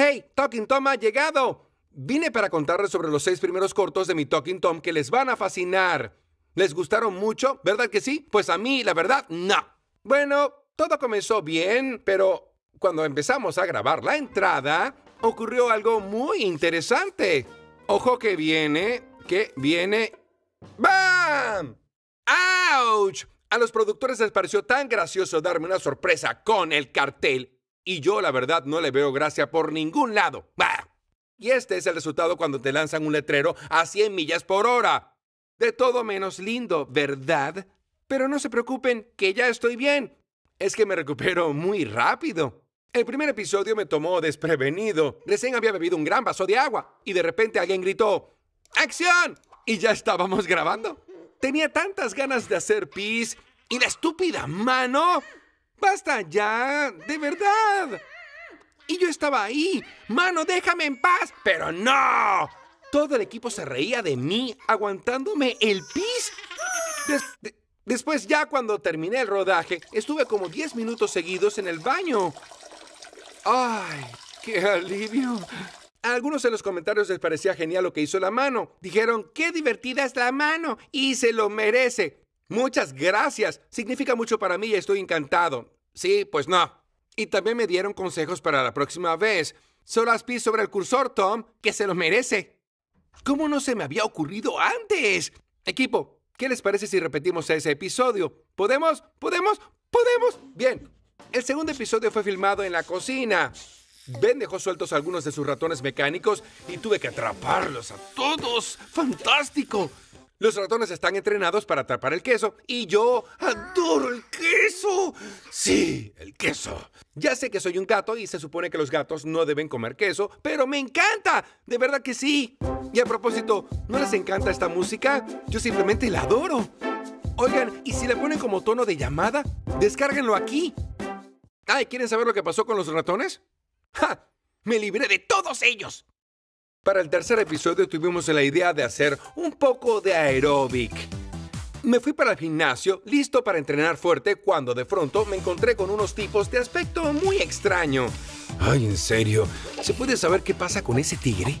¡Hey! Talking Tom ha llegado. Vine para contarles sobre los seis primeros cortos de mi Talking Tom que les van a fascinar. ¿Les gustaron mucho? ¿Verdad que sí? Pues a mí, la verdad, no. Bueno, todo comenzó bien, pero cuando empezamos a grabar la entrada, ocurrió algo muy interesante. Ojo que viene, que viene... ¡Bam! ¡Auch! A los productores les pareció tan gracioso darme una sorpresa con el cartel y yo la verdad no le veo gracia por ningún lado. ¡Bah! Y este es el resultado cuando te lanzan un letrero a 100 millas por hora. De todo menos lindo, ¿verdad? Pero no se preocupen, que ya estoy bien. Es que me recupero muy rápido. El primer episodio me tomó desprevenido. Recién había bebido un gran vaso de agua y de repente alguien gritó ¡Acción! Y ya estábamos grabando. Tenía tantas ganas de hacer pis y la estúpida mano. Basta ya, de verdad. Y yo estaba ahí. Mano, déjame en paz. Pero no. Todo el equipo se reía de mí aguantándome el pis. Des- de- después ya cuando terminé el rodaje, estuve como 10 minutos seguidos en el baño. ¡Ay, qué alivio! A algunos en los comentarios les parecía genial lo que hizo la mano. Dijeron, qué divertida es la mano y se lo merece. Muchas gracias. Significa mucho para mí y estoy encantado. Sí, pues no. Y también me dieron consejos para la próxima vez. Solo pis sobre el cursor, Tom, que se lo merece. ¿Cómo no se me había ocurrido antes? Equipo, ¿qué les parece si repetimos ese episodio? ¿Podemos? ¿Podemos? ¿Podemos? Bien. El segundo episodio fue filmado en la cocina. Ben dejó sueltos algunos de sus ratones mecánicos y tuve que atraparlos a todos. ¡Fantástico! Los ratones están entrenados para atrapar el queso y yo adoro el queso. Sí, el queso. Ya sé que soy un gato y se supone que los gatos no deben comer queso, pero me encanta. De verdad que sí. Y a propósito, ¿no les encanta esta música? Yo simplemente la adoro. Oigan, ¿y si le ponen como tono de llamada? Descárguenlo aquí. Ay, ¿quieren saber lo que pasó con los ratones? ¡Ja! Me libré de todos ellos. Para el tercer episodio tuvimos la idea de hacer un poco de aeróbic. Me fui para el gimnasio, listo para entrenar fuerte, cuando de pronto me encontré con unos tipos de aspecto muy extraño. Ay, en serio, ¿se puede saber qué pasa con ese tigre?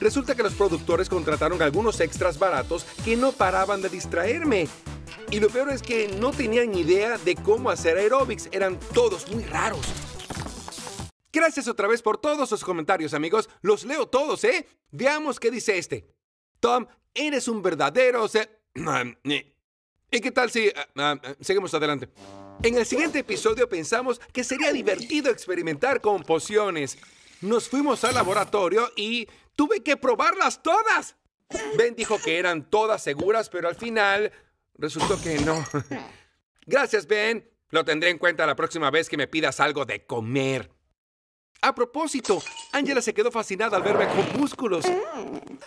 Resulta que los productores contrataron algunos extras baratos que no paraban de distraerme. Y lo peor es que no tenían idea de cómo hacer aeróbics, eran todos muy raros. Gracias otra vez por todos sus comentarios, amigos. Los leo todos, ¿eh? Veamos qué dice este. Tom, eres un verdadero... se- ¿Y qué tal si... ah, ah, seguimos adelante. En el siguiente episodio pensamos que sería divertido experimentar con pociones. Nos fuimos al laboratorio y tuve que probarlas todas. Ben dijo que eran todas seguras, pero al final resultó que no. Gracias, Ben. Lo tendré en cuenta la próxima vez que me pidas algo de comer. A propósito, Angela se quedó fascinada al verme con músculos.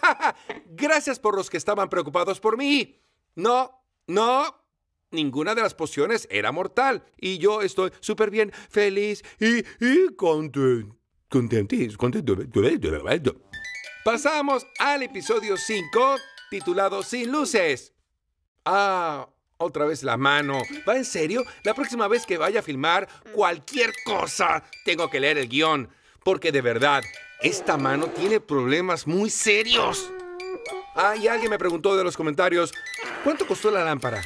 Gracias por los que estaban preocupados por mí. No, no. Ninguna de las pociones era mortal. Y yo estoy súper bien, feliz y, y contento. Pasamos al episodio 5, titulado Sin luces. Ah, otra vez la mano. ¿Va en serio? La próxima vez que vaya a filmar cualquier cosa, tengo que leer el guion. Porque de verdad, esta mano tiene problemas muy serios. Ah, y alguien me preguntó de los comentarios, ¿cuánto costó la lámpara?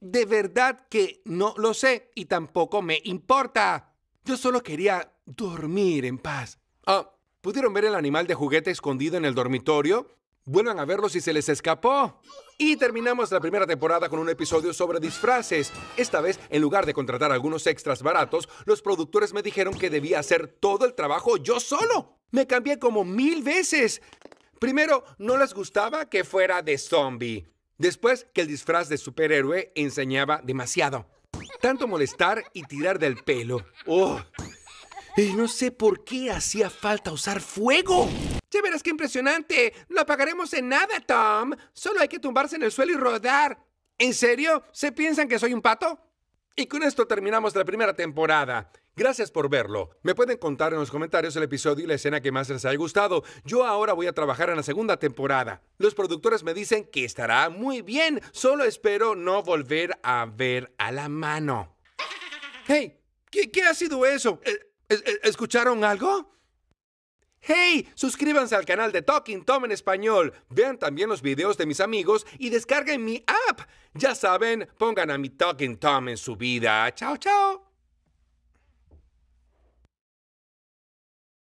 De verdad que no lo sé y tampoco me importa. Yo solo quería dormir en paz. Ah, ¿pudieron ver el animal de juguete escondido en el dormitorio? Vuelvan a verlo si se les escapó. Y terminamos la primera temporada con un episodio sobre disfraces. Esta vez, en lugar de contratar algunos extras baratos, los productores me dijeron que debía hacer todo el trabajo yo solo. Me cambié como mil veces. Primero, no les gustaba que fuera de zombie. Después, que el disfraz de superhéroe enseñaba demasiado. Tanto molestar y tirar del pelo. ¡Oh! Y no sé por qué hacía falta usar fuego. Ya verás qué impresionante. No apagaremos en nada, Tom. Solo hay que tumbarse en el suelo y rodar. ¿En serio? ¿Se piensan que soy un pato? Y con esto terminamos la primera temporada. Gracias por verlo. Me pueden contar en los comentarios el episodio y la escena que más les haya gustado. Yo ahora voy a trabajar en la segunda temporada. Los productores me dicen que estará muy bien. Solo espero no volver a ver a la mano. ¡Hey! ¿Qué, ha sido eso? Eh, ¿Escucharon algo? ¡Hey! Suscríbanse al canal de Talking Tom en español. Vean también los videos de mis amigos y descarguen mi app. Ya saben, pongan a mi Talking Tom en su vida. ¡Chao, chao!